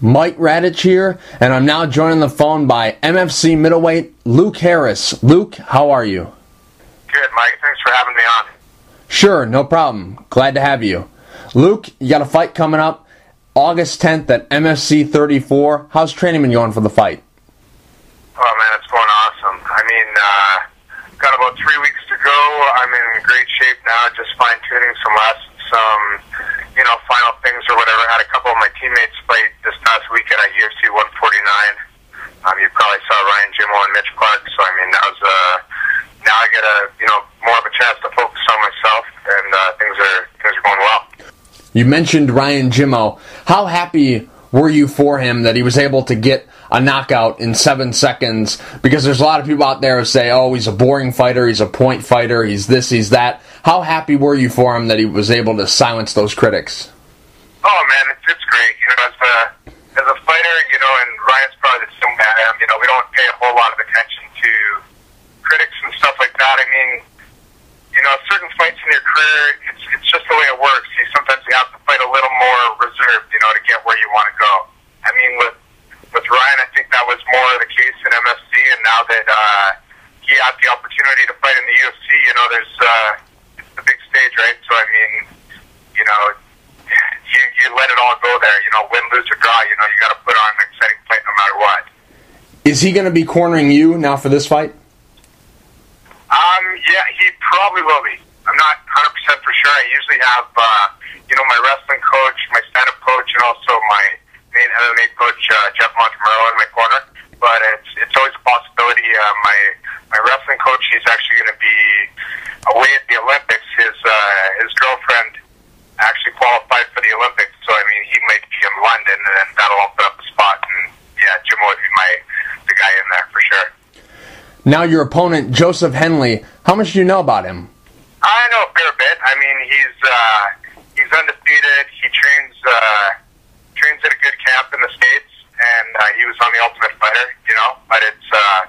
Mike Radich here, and I'm now joined on the phone by MFC middleweight Luke Harris. Luke, how are you? Good, Mike. Thanks for having me on. Sure, no problem. Glad to have you. Luke, you got a fight coming up August 10th at MFC 34. How's training been going for the fight? Oh, man, it's going awesome. I mean, uh, got about three weeks to go. I'm in great shape now, just fine tuning some last, some, you know, final things or whatever. I had a couple of my teammates fight this past weekend at UFC 149. Um, you probably saw Ryan Jimmo and Mitch Clarke, so I mean, that was, uh, now I get a, you know, more of a chance to focus on myself, and uh, things are things are going well. You mentioned Ryan Jimmo. How happy were you for him that he was able to get a knockout in seven seconds? Because there's a lot of people out there who say, "Oh, he's a boring fighter. He's a point fighter. He's this. He's that." How happy were you for him that he was able to silence those critics? Oh man, it's, it's great. You know, as a as a fighter, you know, and Ryan's probably the same am. You know, we don't pay a whole lot of attention to critics and stuff like that. I mean, you know, certain fights in your career, it's it's just the way it works. You sometimes you have to fight a little more reserved, you know, to get where you want to go. I mean, with with Ryan, I think that was more the case in MFC, and now that uh, he had the opportunity to fight in the UFC, you know, there's uh, it's the big stage, right? So I mean, you know, you you let it all go there. You know, win, lose or draw. You know, you got to put on an exciting fight no matter what. Is he going to be cornering you now for this fight? Um, yeah, he probably will be. I'm not 100% for sure. I usually have, uh, you know, my wrestling coach, my stand-up coach, and also my main MMA coach, uh, Jeff Montemurro, in my corner. But it's it's always a possibility. Uh, my my wrestling coach, he's actually going to be away at the Olympics. His uh, his girlfriend actually qualified for the Olympics, so I mean, he might be in London, and then that'll open up a spot. And yeah, Jimmo would be my the guy in there for sure. Now your opponent, Joseph Henley. How much do you know about him? I know a fair bit. I mean, he's uh, he's undefeated. He trains uh, trains at a good camp in the states, and uh, he was on the Ultimate Fighter. You know, but it's uh,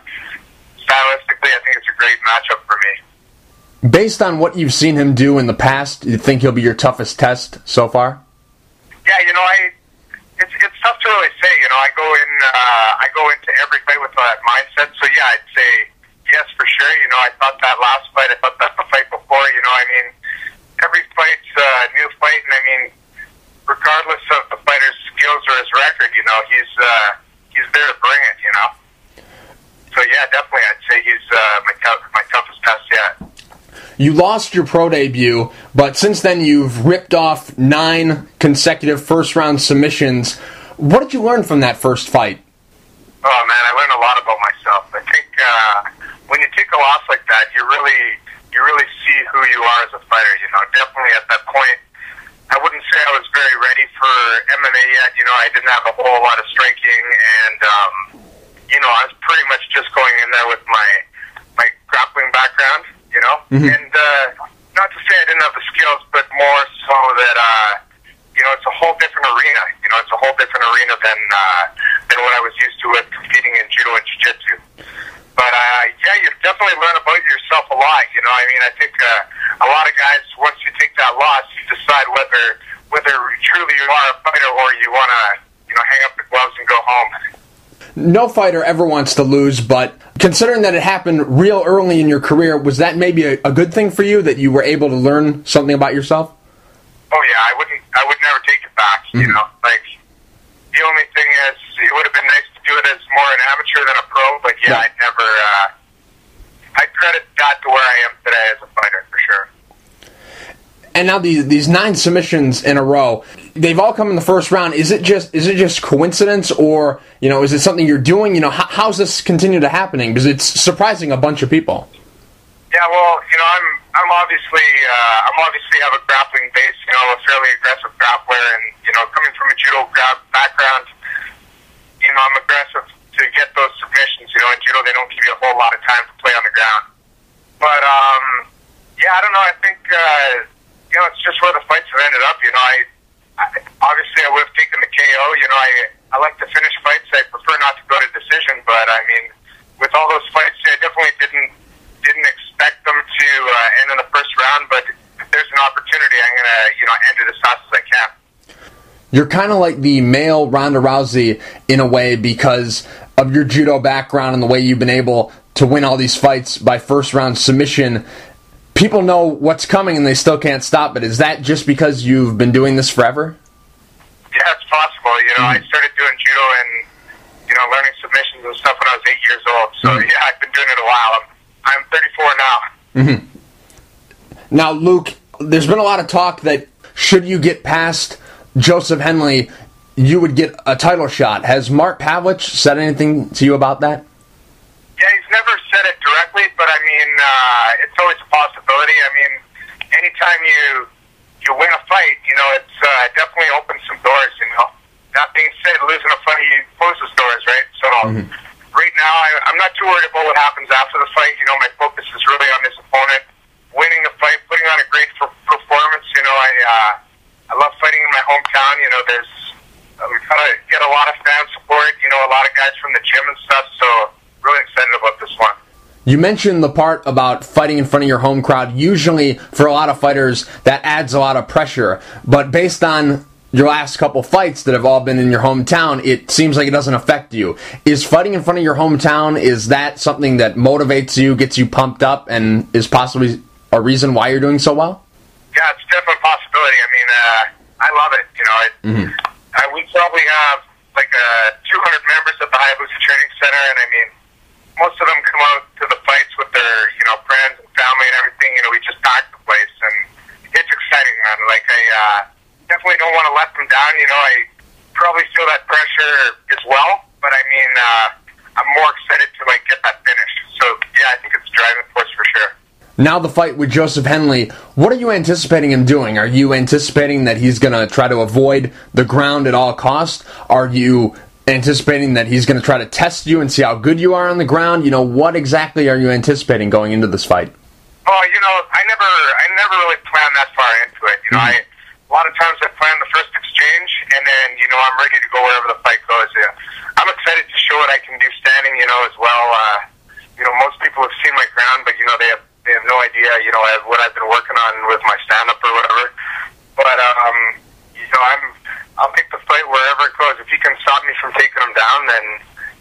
stylistically, I think it's a great matchup for me. Based on what you've seen him do in the past, you think he'll be your toughest test so far? Yeah, you know, I it's it's tough to really say. You know, I go in uh, I go into every fight with that mindset. So yeah, I'd say yes for sure. You know, I thought that last fight, I thought that the fight before. You know, I mean, every fight's a new fight, and I mean, regardless of the fighter's skills or his record, you know, he's uh, he's there to bring it. You know. So yeah, definitely, I'd say he's uh, my tough, my toughest test yet. You lost your pro debut, but since then you've ripped off nine consecutive first round submissions. What did you learn from that first fight? Oh man, I learned a lot about myself. I think uh, when you take a loss like that, you really you really see who you are as a fighter. You know, definitely at that point, I wouldn't say I was very ready for MMA yet. You know, I didn't have a whole lot of striking, and um, you know, I was pretty much just going in there with my my grappling background. You know, Mhm. and uh, not to say I didn't have the skills, but more so that uh, you know, it's a whole different arena. You know, it's a whole different arena than uh, than what I was used to with competing in judo and jiu-jitsu. But uh, yeah, you definitely learn about yourself a lot. You know, I mean, I think uh, a lot of guys once you take that loss, you decide whether whether truly you are a fighter or you want to you know hang up the gloves and go home. No fighter ever wants to lose, but considering that it happened real early in your career, was that maybe a, a good thing for you that you were able to learn something about yourself? Oh yeah, I wouldn't. I would never take it back. You Mhm. know, like the only thing is, it would have been nice to do it as more an amateur than a pro. But yeah, Yeah. I'd never. Uh, I credit that to where I am today as a fighter for sure. And now these these nine submissions in a row, they've all come in the first round. Is it just is it just coincidence, or you know, is it something you're doing? You know, how, how's this continue to happening? Because it's surprising a bunch of people. Yeah, well, you know, I'm I'm obviously uh, I'm obviously have a grappling base, you know, a fairly aggressive grappler, and you know, coming from a judo grab background, you know, I'm aggressive to get those submissions. You know, in judo they don't give you a whole lot of time to play on the ground. But um, yeah, I don't know. I think uh, you know, it's just where the fights have ended up. You know, I, I obviously I would have taken the KO. You know, I I like to finish fights. I prefer not to go to decision, but I mean, with all those fights, I definitely didn't didn't expect them to uh, end in the first round. But if there's an opportunity, I'm gonna you know end it as fast as I can. You're kind of like the male Ronda Rousey in a way because of your judo background and the way you've been able to win all these fights by first round submission. People know what's coming and they still can't stop it. Is that just because you've been doing this forever? Yeah, it's possible. You know, mm-hmm. I started doing judo and you know learning submissions and stuff when I was eight years old. So mm-hmm. yeah, I've been doing it a while. I'm, I'm 34 now. Mm-hmm. Now, Luke, there's been a lot of talk that should you get past Joseph Henley, you would get a title shot. Has Mark Pavelich said anything to you about that? He's never said it directly, but I mean, uh, it's always a possibility. I mean, anytime you you win a fight, you know, it's uh, definitely opens some doors. You know, that being said, losing a fight you closes doors, right? So. Mm-hmm. Right now, I, I'm not too worried about what happens after the fight. You know, my focus is really on this opponent, winning the fight, putting on a great performance. You know, I uh, I love fighting in my hometown. You know, there's uh, we kind of get a lot of fan support. You know, a lot of guys from the gym and stuff. So really excited about. You mentioned the part about fighting in front of your home crowd. Usually, for a lot of fighters, that adds a lot of pressure. But based on your last couple fights that have all been in your hometown, it seems like it doesn't affect you. Is fighting in front of your hometown is that something that motivates you, gets you pumped up, and is possibly a reason why you're doing so well? Yeah, it's definitely a possibility. I mean, uh, I love it. You know, it, mm-hmm. I, we probably have like uh, 200 members at the Hayabusa Training Center, and I mean, most of them come out to the fights with their you know friends and family and everything. You know, we just pack the place, and it's exciting, man. Like I uh, definitely don't want to let them down. You know, I probably feel that pressure as well, but I mean, uh, I'm more excited to like get that finish. So yeah, I think it's driving force for sure. Now the fight with Joseph Henley, what are you anticipating him doing? Are you anticipating that he's going to try to avoid the ground at all costs? Are you anticipating that he's going to try to test you and see how good you are on the ground? You know, what exactly are you anticipating going into this fight? Oh, you know, I never, I never really planned that far into it. You know, mm-hmm. I a lot of times I plan the first exchange, and then you know I'm ready to go wherever the fight goes. Yeah, I'm excited to show what I can do standing. You know, as well. Uh, you know, most people have seen my ground, but you know they have they have no idea, you know, what I've been working on with my stand up or whatever. But um, you know, I'm I'll pick the wherever it goes. If he can stop me from taking him down, then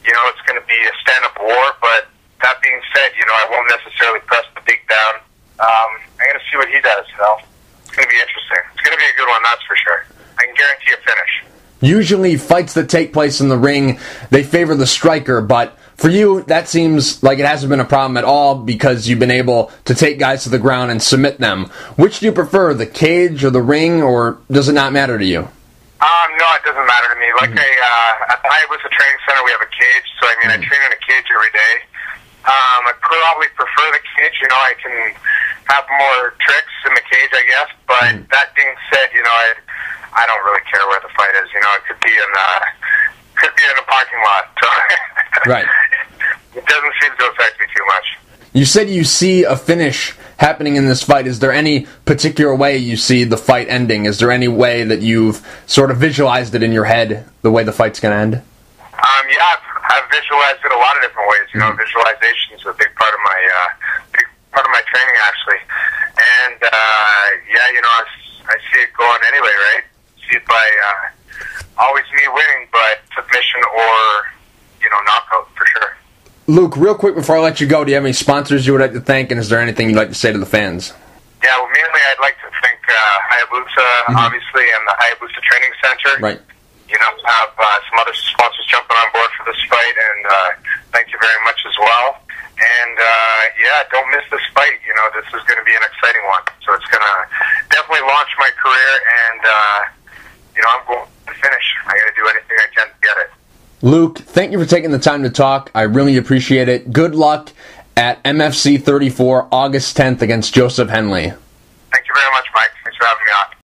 you know it's going to be a stand up war. But that being said, you know, I won't necessarily press the big down. Um, I'm going to see what he does. You know, it's going to be interesting. It's going to be a good one, that's for sure. I can guarantee a finish. Usually, fights that take place in the ring, they favor the striker, but for you, that seems like it hasn't been a problem at all because you've been able to take guys to the ground and submit them. Which do you prefer, the cage or the ring, or does it not matter to you? No, it doesn't matter to me. Like mm-hmm. I, uh, at the Hayabusa Training Center, we have a cage, so I mean, mm-hmm. I train in a cage every day. Um, I probably prefer the cage. You know, I can have more tricks in the cage, I guess. But mm-hmm. that being said, you know, I, I don't really care where the fight is. You know, it could be in the, could be in a parking lot. So right. It doesn't seem to affect me too much. You said you see a finish happening in this fight. Is there any particular way you see the fight ending? Is there any way that you've sort of visualized it in your head, the way the fight's going to end? Um, yeah, I've, I've visualized it a lot of different ways. You know, mm-hmm. visualization is a big part of my uh, big part of my training actually. And uh, yeah, you know, I, I see it going anyway, right? See it by uh, always me winning, but submission or you know knockout for sure. Luke, real quick before I let you go, do you have any sponsors you would like to thank, and is there anything you'd like to say to the fans? Yeah, well, mainly I'd like to thank uh, Hayabusa, mm-hmm. obviously, and the Hayabusa Training Center. Right. You know, have uh, some other sponsors jumping on board for this fight, and uh, thank you very much as well. And uh, yeah, don't miss this fight. You know, this is going to be an exciting one. So it's going to definitely launch my career, and uh, you know, I'm going to finish. I'm going to do anything I can to get it. Luke, thank you for taking the time to talk. I really appreciate it. Good luck at MFC 34 August 10th against Joseph Henley. Thank you very much, Mike. Thanks for having me on.